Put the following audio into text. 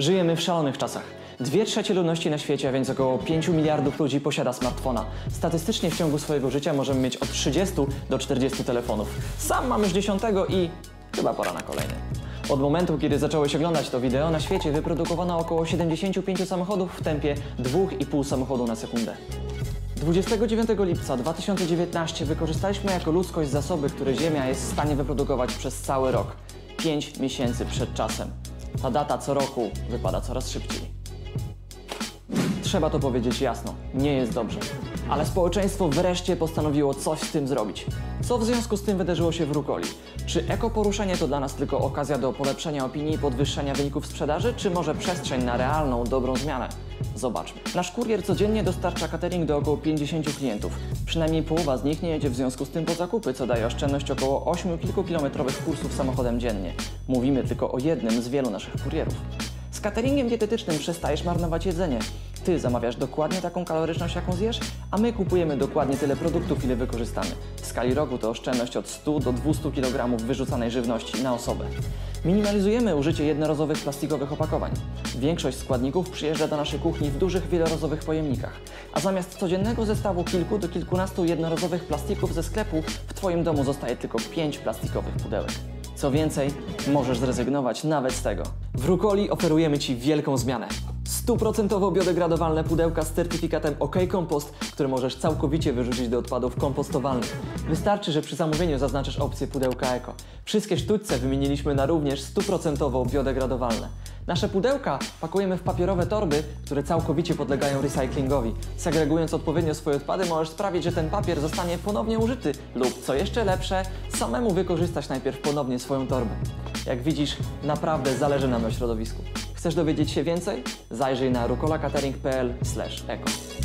Żyjemy w szalonych czasach. Dwie trzecie ludności na świecie, a więc około 5 miliardów ludzi posiada smartfona. Statystycznie w ciągu swojego życia możemy mieć od 30 do 40 telefonów. Sam mam już dziesiątego i chyba pora na kolejny. Od momentu, kiedy zacząłeś oglądać to wideo, na świecie wyprodukowano około 75 samochodów w tempie 2,5 samochodu na sekundę. 29 lipca 2019 wykorzystaliśmy jako ludzkość zasoby, które Ziemia jest w stanie wyprodukować przez cały rok. 5 miesięcy przed czasem. Ta data co roku wypada coraz szybciej. Trzeba to powiedzieć jasno, nie jest dobrze. Ale społeczeństwo wreszcie postanowiło coś z tym zrobić. Co w związku z tym wydarzyło się w Rukoli? Czy ekoporuszenie to dla nas tylko okazja do polepszenia opinii i podwyższenia wyników sprzedaży, czy może przestrzeń na realną, dobrą zmianę? Zobaczmy. Nasz kurier codziennie dostarcza catering do około 50 klientów. Przynajmniej połowa z nich nie jedzie w związku z tym po zakupy, co daje oszczędność około 8 kilkukilometrowych kursów samochodem dziennie. Mówimy tylko o jednym z wielu naszych kurierów. Z cateringiem dietetycznym przestajesz marnować jedzenie. Ty zamawiasz dokładnie taką kaloryczność, jaką zjesz, a my kupujemy dokładnie tyle produktów, ile wykorzystamy. W skali roku to oszczędność od 100 do 200 kg wyrzucanej żywności na osobę. Minimalizujemy użycie jednorazowych plastikowych opakowań. Większość składników przyjeżdża do naszej kuchni w dużych wielorazowych pojemnikach, a zamiast codziennego zestawu kilku do kilkunastu jednorazowych plastików ze sklepu, w Twoim domu zostaje tylko 5 plastikowych pudełek. Co więcej, możesz zrezygnować nawet z tego. W Rukoli oferujemy Ci wielką zmianę. Stuprocentowo biodegradowalne pudełka z certyfikatem OK Compost, które możesz całkowicie wyrzucić do odpadów kompostowalnych. Wystarczy, że przy zamówieniu zaznaczysz opcję pudełka eko. Wszystkie sztućce wymieniliśmy na również stuprocentowo biodegradowalne. Nasze pudełka pakujemy w papierowe torby, które całkowicie podlegają recyklingowi. Segregując odpowiednio swoje odpady, możesz sprawić, że ten papier zostanie ponownie użyty lub, co jeszcze lepsze, samemu wykorzystać najpierw ponownie swoją torbę. Jak widzisz, naprawdę zależy nam na środowisku. Chcesz dowiedzieć się więcej? Zajrzyj na rukolacatering.pl/eko.